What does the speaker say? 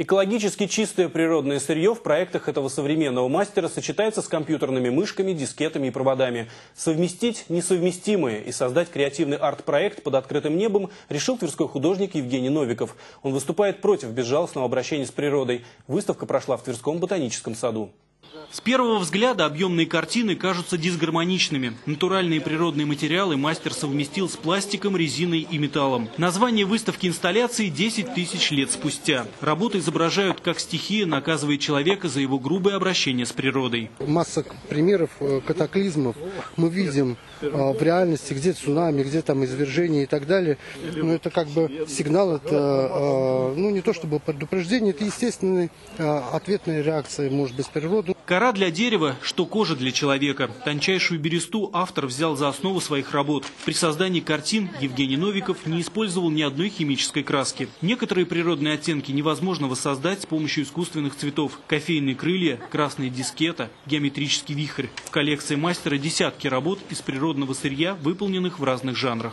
Экологически чистое природное сырье в проектах этого современного мастера сочетается с компьютерными мышками, дискетами и проводами. Совместить несовместимое и создать креативный арт-проект под открытым небом решил тверской художник Евгений Новиков. Он выступает против безжалостного обращения с природой. Выставка прошла в Тверском ботаническом саду. С первого взгляда объемные картины кажутся дисгармоничными. Натуральные природные материалы мастер совместил с пластиком, резиной и металлом. Название выставки инсталляции 10 тысяч лет спустя. Работы изображают, как стихия наказывает человека за его грубое обращение с природой. Масса примеров э, катаклизмов мы видим э, в реальности, где цунами, где там извержение и так далее. Но это как бы сигнал, это э, ну не то чтобы предупреждение, это естественная ответная реакция, может быть, природы. Кора для дерева, что кожа для человека. Тончайшую бересту автор взял за основу своих работ. При создании картин Евгений Новиков не использовал ни одной химической краски. Некоторые природные оттенки невозможно воссоздать с помощью искусственных цветов. Кофейные крылья, красная дискета, геометрический вихрь. В коллекции мастера десятки работ из природного сырья, выполненных в разных жанрах.